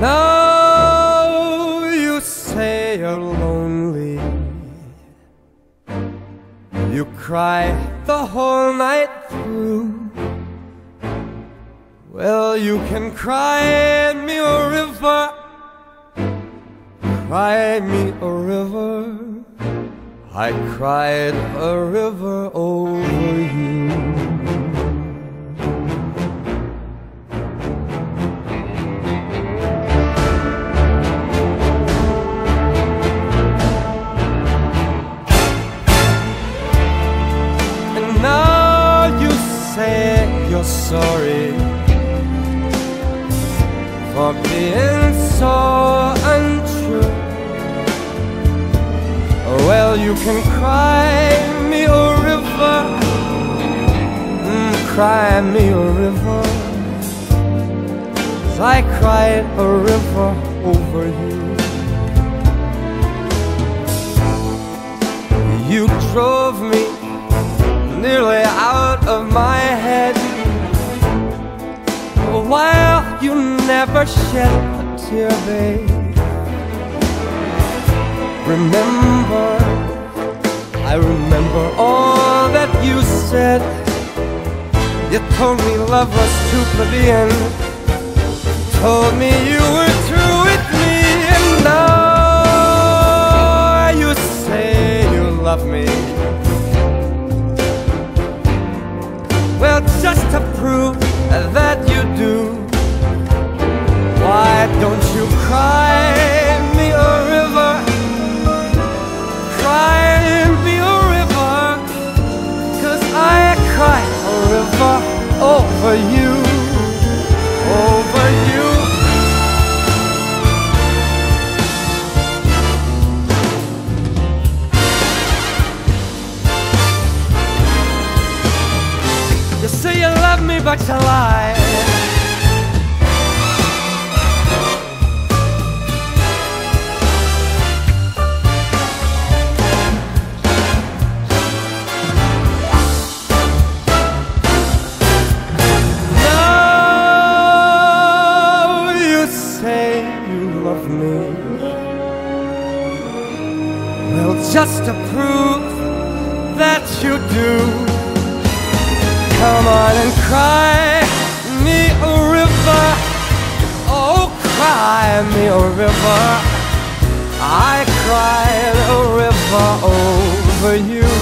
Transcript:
Now you say you're lonely. You cry the whole night through. Well, you can cry me a river, cry me a river. I cried a river over you. Say you're sorry for being so untrue. Well, you can cry me a river, mm, cry me a river. 'Cause I cried a river over you. You drove me nearly While you never shed a tear, babe. Remember, I remember all that you said. You told me love was too plebeian. Told me you were over you, over you. You say you love me, but you lie. Love me. Well, just to prove that you do. Come on and cry me a river. Oh, cry me a river. I cried a river over you.